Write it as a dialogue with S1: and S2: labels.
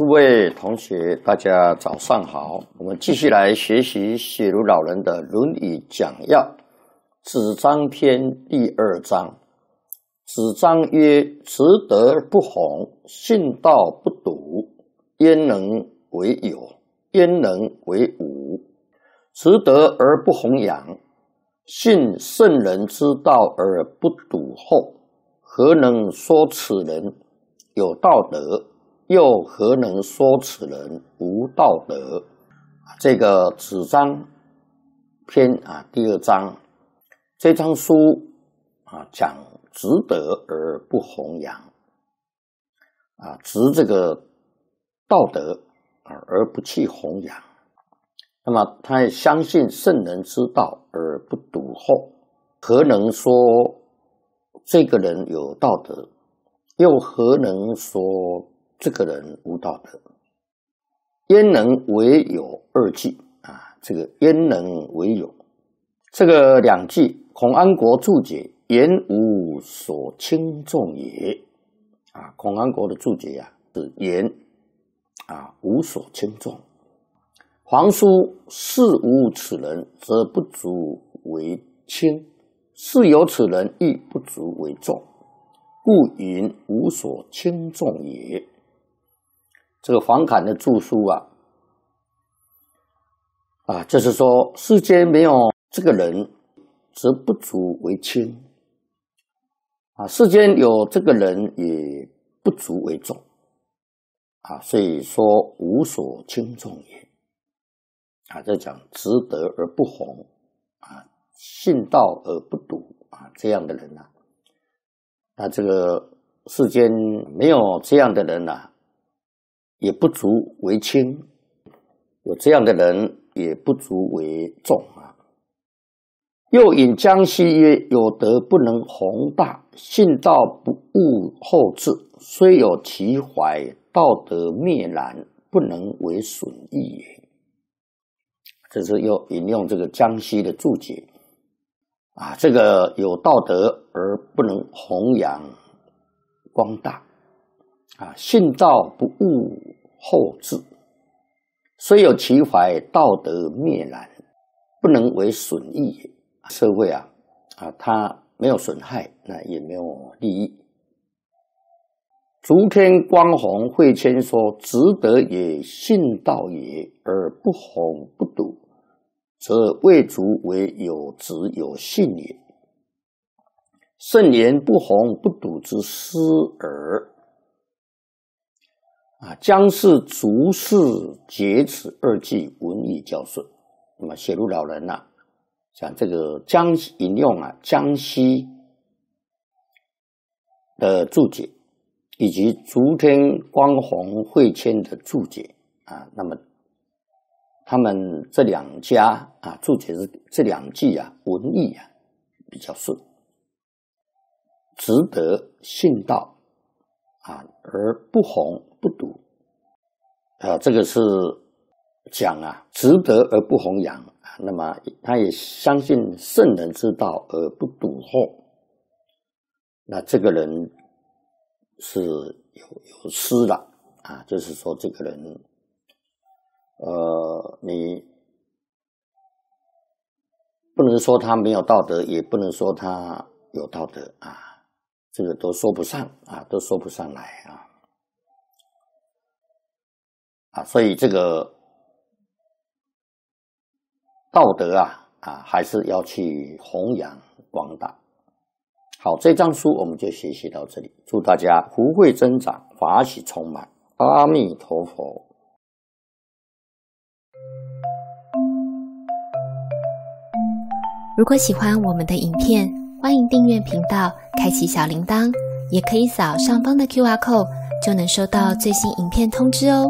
S1: 诸位同学，大家早上好。我们继续来学习写如老人的《论语讲要》子张篇第二章。子张曰：“慈德不弘，信道不笃，焉能为有？焉能为无？慈德而不弘扬，信圣人之道而不笃厚，何能说此人有道德？”又何能说此人无道德？这个子章篇啊，第二章，这章书啊，讲值得而不弘扬啊，直这个道德啊，而不去弘扬。那么，他也相信圣人之道而不笃厚，何能说这个人有道德？又何能说？这个人无道德，焉能为有二句啊？这个焉能为有？这个两句，孔安国注解：言无所轻重也。啊，孔安国的注解呀，是言啊无所轻重。皇叔事无此人，则不足为轻；事有此人，亦不足为重。故云无所轻重也。这个黄侃的著书啊，啊，就是说世间没有这个人，则不足为轻；啊，世间有这个人，也不足为重。啊，所以说无所轻重也。啊，在讲直得而不弘，啊，信道而不笃，啊，这样的人呐，那这个世间没有这样的人呐。也不足为轻，有这样的人也不足为重啊。又引江西曰：“有德不能宏大，信道不务后至，虽有其怀，道德灭然，不能为损益也。”这是又引用这个江西的注解啊。这个有道德而不能弘扬光大。啊，信道不务后至，虽有其怀，道德灭然，不能为损益也。社会啊，啊，他没有损害，那也没有利益。诸天光弘会谦说：“直德也，信道也，而不弘不笃，则未足为有直有信也。圣言不弘不笃之师耳。”啊，将是逐世竭此二句文艺教顺。那么写入老人呐，讲这个江引用啊江西的注解，以及竹天光弘会签的注解啊，那么他们这两家啊注解是这两句啊文艺啊比较顺，值得信道啊而不弘。不啊，这个是讲啊，值得而不弘扬。那么他也相信圣人之道而不笃厚，那这个人是有有失了啊。就是说，这个人，呃，你不能说他没有道德，也不能说他有道德啊，这个都说不上啊，都说不上来啊。啊，所以这个道德啊，啊，还是要去弘扬光大。好，这章书我们就学习到这里。祝大家福慧增长，法喜充满。阿弥陀佛。
S2: 如果喜欢我们的影片，欢迎订阅频道，开启小铃铛，也可以扫上方的 Q R code，就能收到最新影片通知哦。